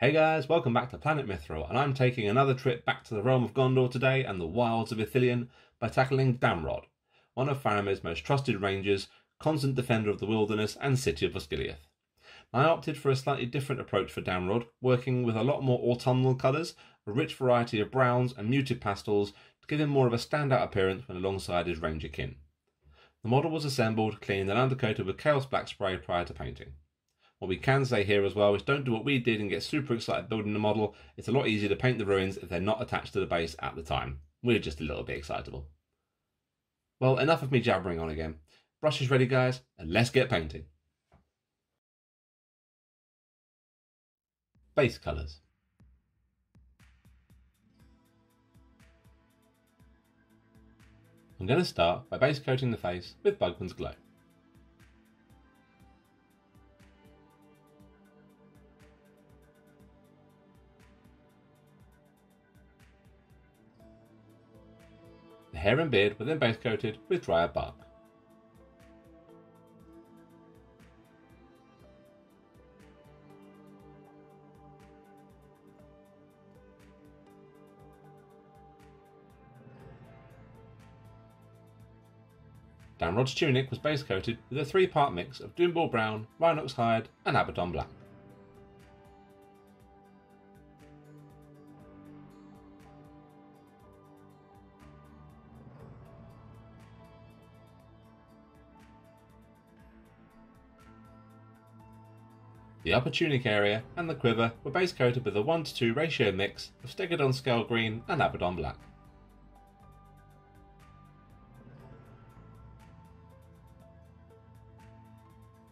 Hey guys, welcome back to Planet Mithril, and I'm taking another trip back to the realm of Gondor today and the wilds of Ithilien by tackling Damrod, one of Faramir's most trusted rangers, constant defender of the wilderness and city of Osgiliath. I opted for a slightly different approach for Damrod, working with a lot more autumnal colours, a rich variety of browns and muted pastels to give him more of a standout appearance when alongside his ranger kin. The model was assembled, cleaned and undercoated with Chaos Black spray prior to painting. What we can say here as well is don't do what we did and get super excited building the model. It's a lot easier to paint the ruins if they're not attached to the base at the time. We're just a little bit excitable. Well, enough of me jabbering on again. Brush is ready, guys, and let's get painting. Base colours. I'm going to start by base coating the face with Bugman's Glow. The hair and beard were then base coated with Dryad Bark. Damrod's tunic was base coated with a three part mix of Doombull Brown, Rhinox Hide, and Abaddon Black. The upper tunic area and the quiver were base coated with a 1 to 2 ratio mix of Stegodon Scale Green and Abaddon Black.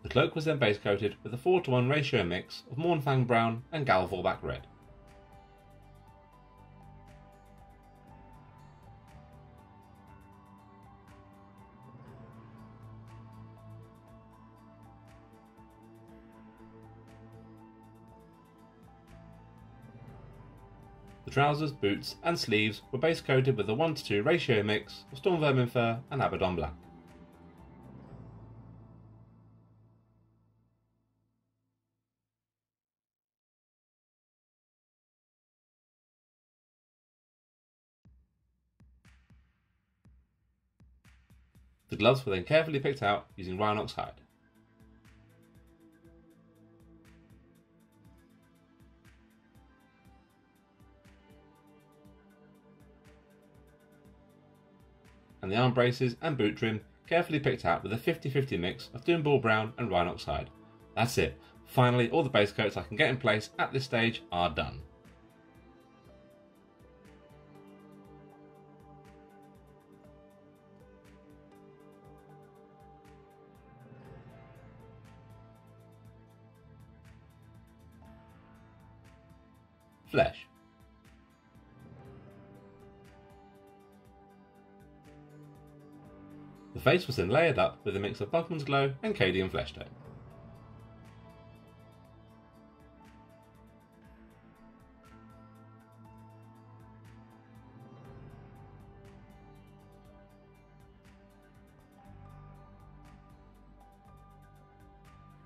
The cloak was then base coated with a 4 to 1 ratio mix of Mournfang Brown and Gal Vorbak Red. Trousers, boots, and sleeves were base coated with a 1 to 2 ratio mix of Stormvermin Fur and Abaddon Black. The gloves were then carefully picked out using Rhinox hide. And the arm braces and boot trim carefully picked out with a 50-50 mix of Doombull Brown and Rhinox hide. That's it. Finally, all the base coats I can get in place at this stage are done. Face was then layered up with a mix of Bugman's Glow and Cadian Flesh Tone.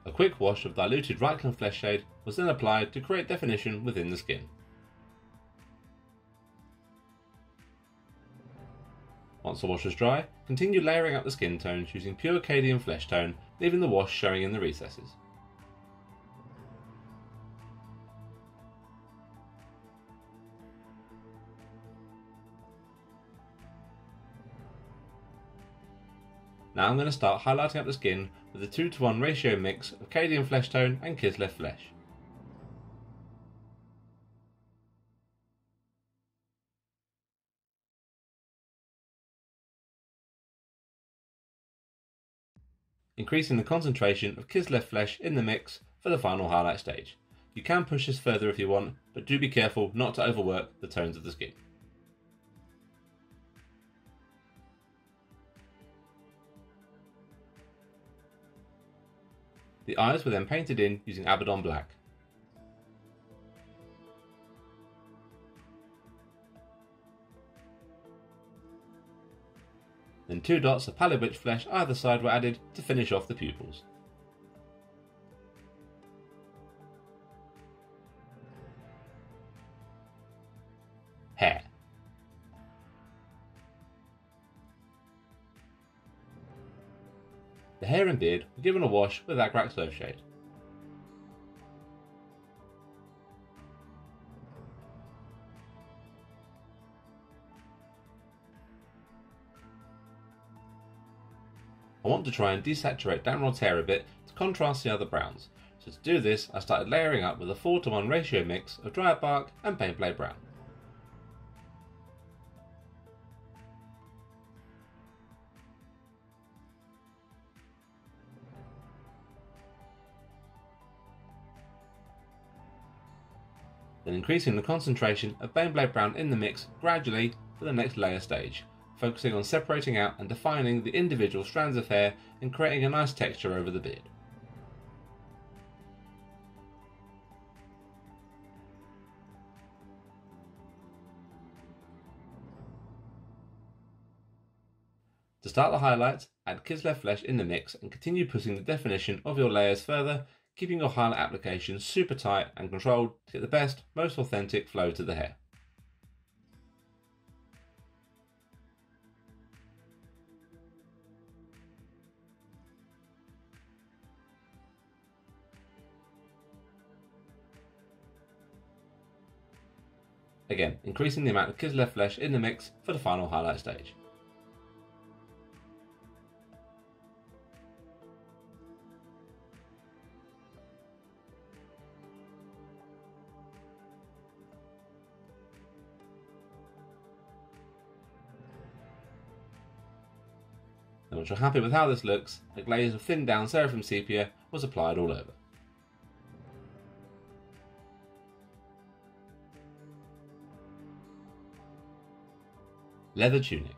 A quick wash of diluted Reikland Flesh Shade was then applied to create definition within the skin. Once the wash was dry, continue layering up the skin tones using pure Cadian flesh tone, leaving the wash showing in the recesses. Now I'm going to start highlighting up the skin with a 2 to 1 ratio mix of Cadian flesh tone and Kislev flesh. Increasing the concentration of Kislev flesh in the mix for the final highlight stage. You can push this further if you want, but do be careful not to overwork the tones of the skin. The eyes were then painted in using Abaddon Black. Then two dots of Pallid Wych flesh either side were added to finish off the pupils. Hair. The hair and beard were given a wash with Agrax Earthshade. Want to try and desaturate Damrod's hair a bit to contrast the other browns, so to do this I started layering up with a 4 to 1 ratio mix of Dryad Bark and Baneblade Brown. Then increasing the concentration of Baneblade Brown in the mix gradually for the next layer stage, focusing on separating out and defining the individual strands of hair and creating a nice texture over the beard. To start the highlights, add Kislev Flesh in the mix and continue putting the definition of your layers further, keeping your highlight application super tight and controlled to get the best, most authentic flow to the hair. Again, increasing the amount of Kislev flesh in the mix for the final highlight stage. Once you're happy with how this looks, a glaze of thinned down Seraphim Sepia was applied all over. Leather tunic.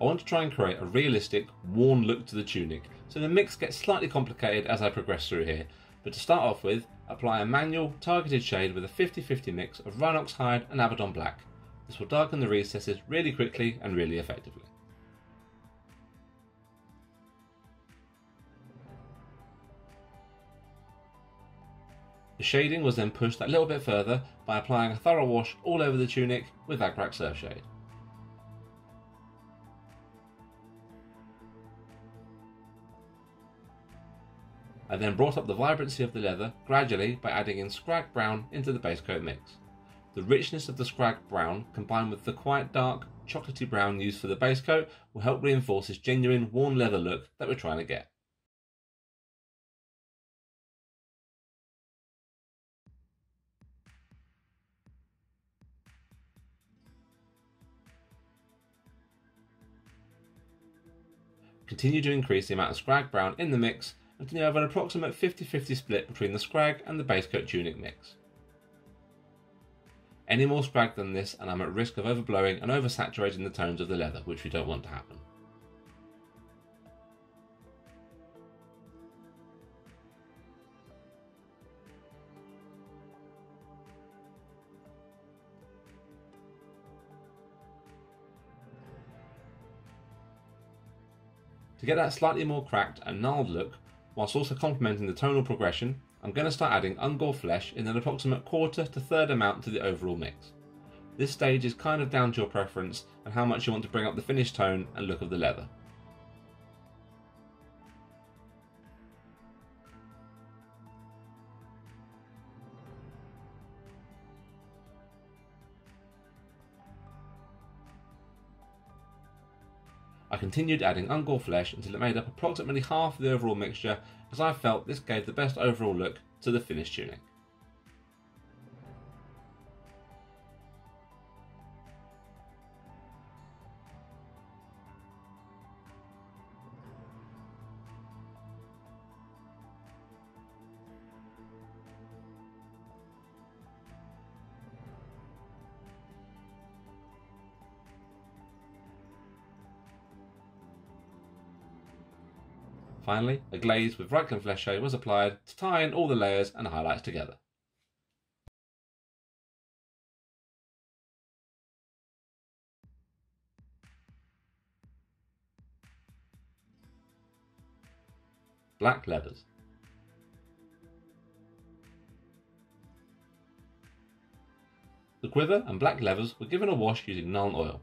I want to try and create a realistic, worn look to the tunic, so the mix gets slightly complicated as I progress through here, but to start off with, apply a manual, targeted shade with a 50-50 mix of Rhinox Hide and Abaddon Black. This will darken the recesses really quickly and really effectively. The shading was then pushed a little bit further by applying a thorough wash all over the tunic with Agrax Earthshade. I then brought up the vibrancy of the leather gradually by adding in Scrag Brown into the base coat mix. The richness of the Scrag Brown combined with the quite dark, chocolatey brown used for the base coat will help reinforce this genuine worn leather look that we're trying to get. Continue to increase the amount of Scrag Brown in the mix until you have an approximate 50-50 split between the Scrag and the base coat tunic mix. Any more Scrag than this and I'm at risk of overblowing and oversaturating the tones of the leather, which we don't want to happen. To get that slightly more cracked and gnarled look, whilst also complementing the tonal progression, I'm going to start adding Ungor flesh in an approximate quarter to third amount to the overall mix. This stage is kind of down to your preference and how much you want to bring up the finished tone and look of the leather. I continued adding Ungor flesh until it made up approximately half of the overall mixture as I felt this gave the best overall look to the finished tunic. Finally, a glaze with Reikland Fleshshade was applied to tie in all the layers and highlights together. Black leathers. The quiver and black leathers were given a wash using Nuln oil.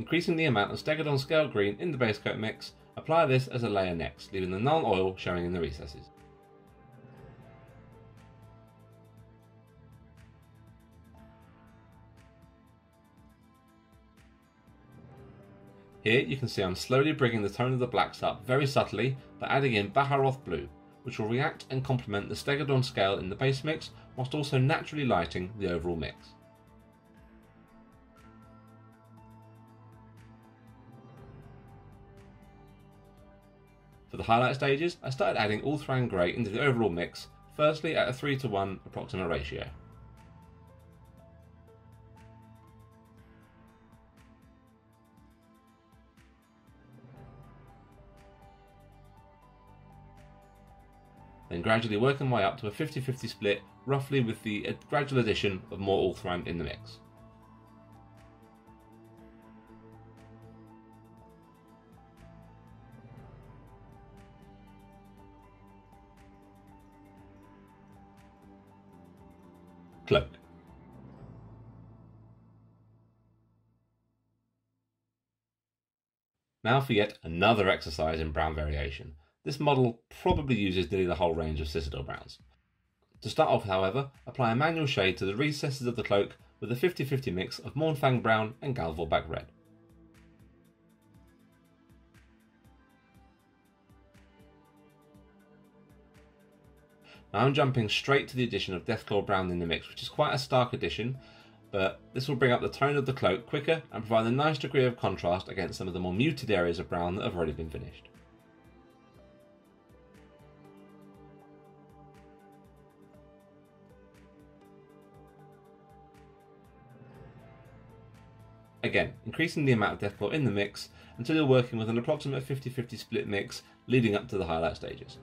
Increasing the amount of Stegodon Scale Green in the base coat mix, apply this as a layer next, leaving the Nuln oil showing in the recesses. Here you can see I'm slowly bringing the tone of the blacks up very subtly by adding in Baharroth Blue, which will react and complement the Stegodon scale in the base mix whilst also naturally lighting the overall mix. For the highlight stages, I started adding Ulthuan Grey into the overall mix, firstly at a 3 to 1 approximate ratio. then gradually working my way up to a 50-50 split, roughly with the gradual addition of more Ulthuan in the mix. Cloak. Now for yet another exercise in brown variation. This model probably uses nearly the whole range of Citadel browns. To start off, however, apply a manual shade to the recesses of the cloak with a 50-50 mix of Mournfang Brown and Gal Vorbak Red. Now I'm jumping straight to the addition of Deathclaw Brown in the mix, which is quite a stark addition, but this will bring up the tone of the cloak quicker and provide a nice degree of contrast against some of the more muted areas of brown that have already been finished. Again, increasing the amount of Deathclaw in the mix until you're working with an approximate 50-50 split mix leading up to the highlight stages.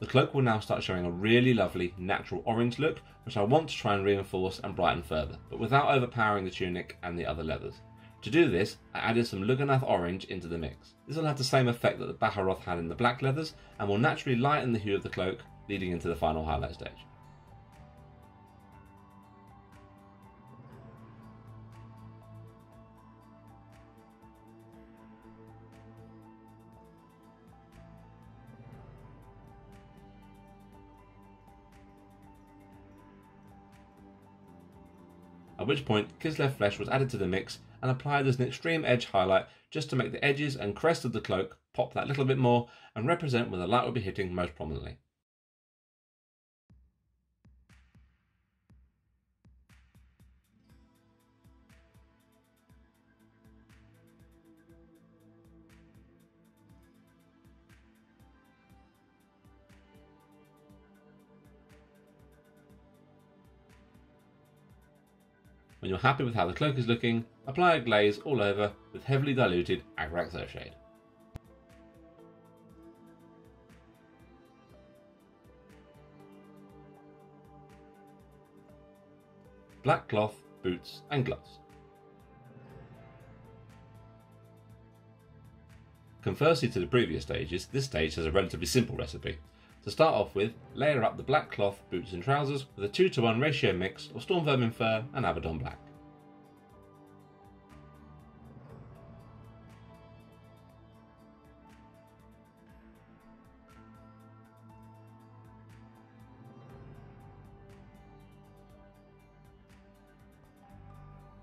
The cloak will now start showing a really lovely natural orange look, which I want to try and reinforce and brighten further, but without overpowering the tunic and the other leathers. To do this, I added some Lugganath orange into the mix. This will have the same effect that the Baharroth had in the black leathers, and will naturally lighten the hue of the cloak, leading into the final highlight stage. Which point Kislev flesh was added to the mix and applied as an extreme edge highlight just to make the edges and crest of the cloak pop that little bit more and represent where the light will be hitting most prominently. When you're happy with how the cloak is looking, apply a glaze all over with heavily diluted Agrax shade. Black cloth, boots and gloves. Conversely to the previous stages, this stage has a relatively simple recipe. To start off with, layer up the black cloth, boots and trousers with a 2 to 1 ratio mix of Stormvermin Fur and Abaddon Black.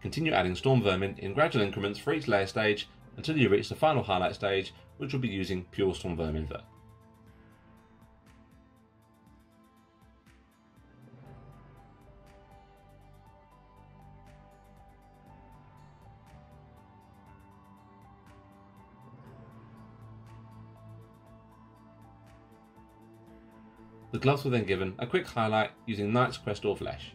Continue adding Stormvermin in gradual increments for each layer stage until you reach the final highlight stage, which will be using pure Stormvermin Fur. Gloves were then given a quick highlight using Knight-Questor Flesh.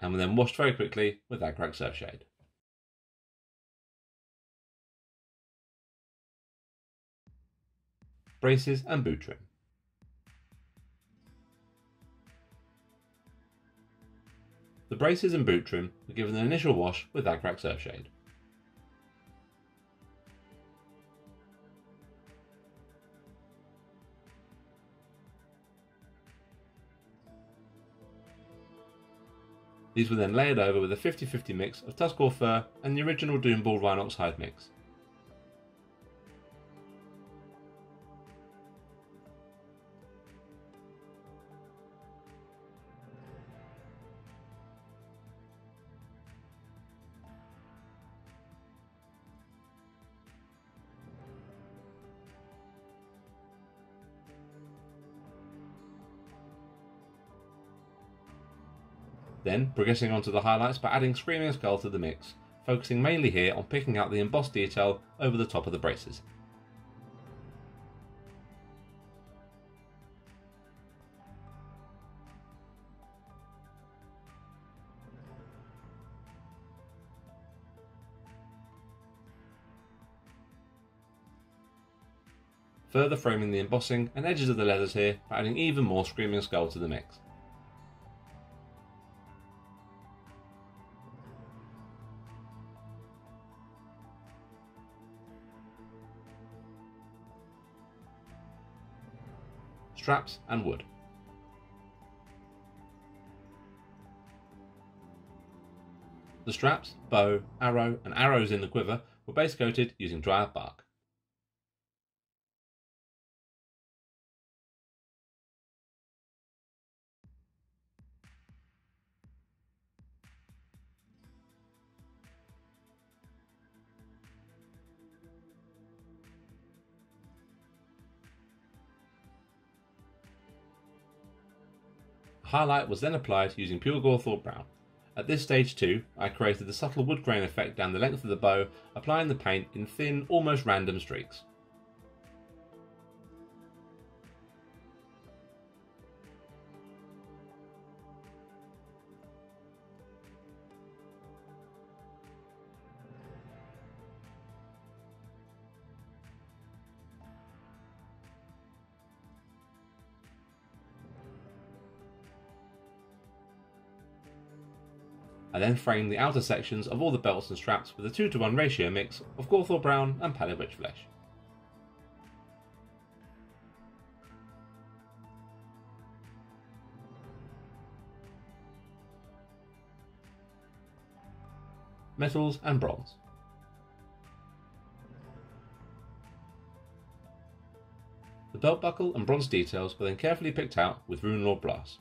And were then washed very quickly with Agrax Earthshade. braces and boot trim. The braces and boot trim were given an initial wash with Agrax Earthshade. These were then layered over with a 50-50 mix of Tuskgor fur and the original Doombull Rhinox hide mix. Then progressing onto the highlights by adding Screaming Skull to the mix, focusing mainly here on picking out the embossed detail over the top of the braces. Further framing the embossing and edges of the leathers here by adding even more Screaming Skull to the mix. Straps and wood. The straps, bow, arrow and arrows in the quiver were base coated using dryad bark. Highlight was then applied using pure Gawthorpe Brown. At this stage too, I created the subtle wood grain effect down the length of the bow, applying the paint in thin, almost random streaks. Then framed the outer sections of all the belts and straps with a 2 to 1 ratio mix of Gawthorpe Brown and Pallid Wych flesh. Metals and bronze. The belt buckle and bronze details were then carefully picked out with Rune Runelord Brass.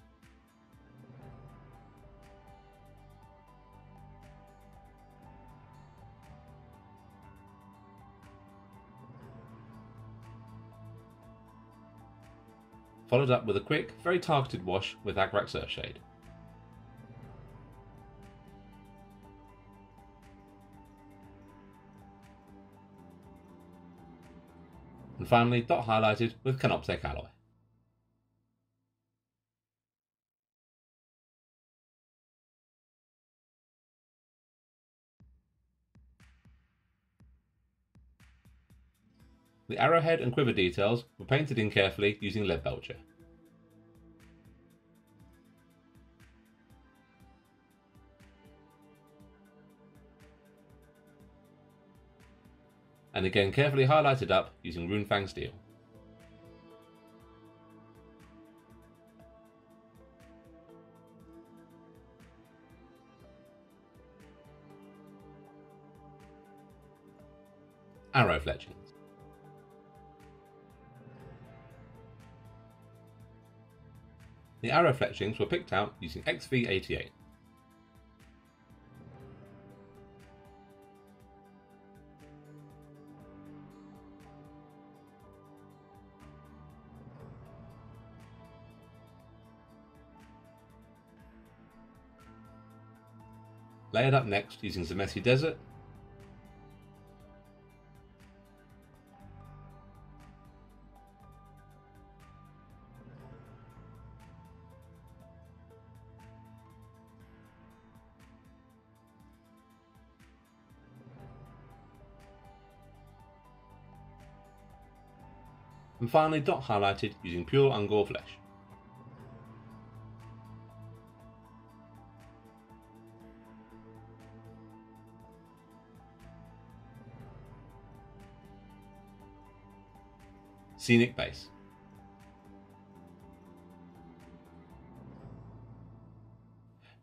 Followed up with a quick, very targeted wash with Agrax Earthshade. And finally, dot highlighted with Canoptek alloy. The arrowhead and quiver details were painted in carefully using Leadbelcher. And again carefully highlighted up using Runefang steel. Arrow fletchings. The arrow fletchings were picked out using XV88. Layered up next using Zamesi Desert and finally dot highlighted using pure Ungor flesh. Scenic Base.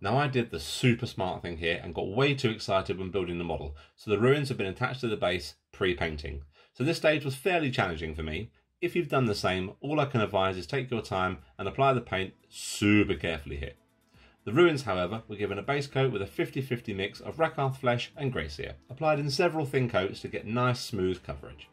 Now I did the super smart thing here and got way too excited when building the model, so the ruins have been attached to the base pre-painting. So this stage was fairly challenging for me. If you've done the same, all I can advise is take your time and apply the paint super carefully here. The ruins, however, were given a base coat with a 50-50 mix of Rakarth flesh and Greyseer, applied in several thin coats to get nice smooth coverage.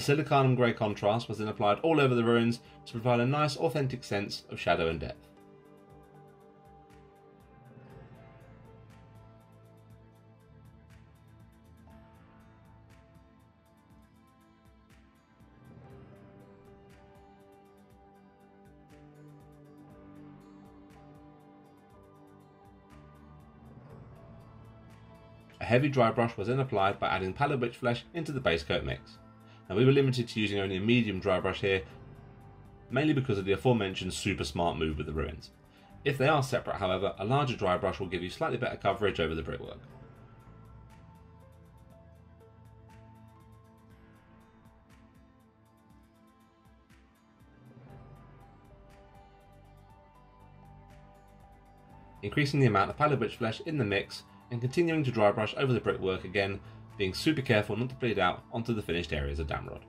Basilicanum grey contrast was then applied all over the ruins to provide a nice authentic sense of shadow and depth. A heavy dry brush was then applied by adding pallid wych flesh into the base coat mix. Now we were limited to using only a medium dry brush here, mainly because of the aforementioned super smart move with the ruins. If they are separate, however, a larger dry brush will give you slightly better coverage over the brickwork. Increasing the amount of pallid wych flesh in the mix and continuing to dry brush over the brickwork again being super careful not to bleed out onto the finished areas of Damrod.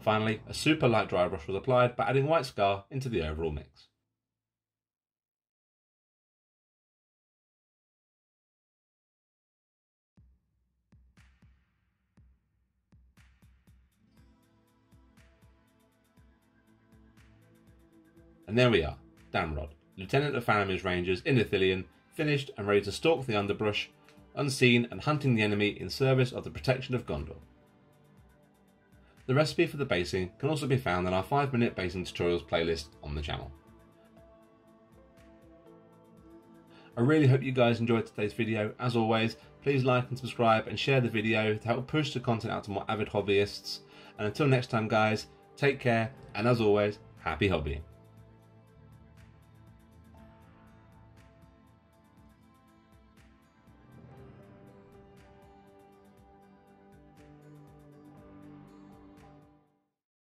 Finally, a super light dry brush was applied by adding white scar into the overall mix. And there we are, Damrod, Lieutenant of Faramir's Rangers in Ithilien, finished and ready to stalk the underbrush, unseen and hunting the enemy in service of the protection of Gondor. The recipe for the basing can also be found in our 5 minute basing tutorials playlist on the channel. I really hope you guys enjoyed today's video. As always, please like and subscribe and share the video to help push the content out to more avid hobbyists. And until next time guys, take care and as always, happy hobbying.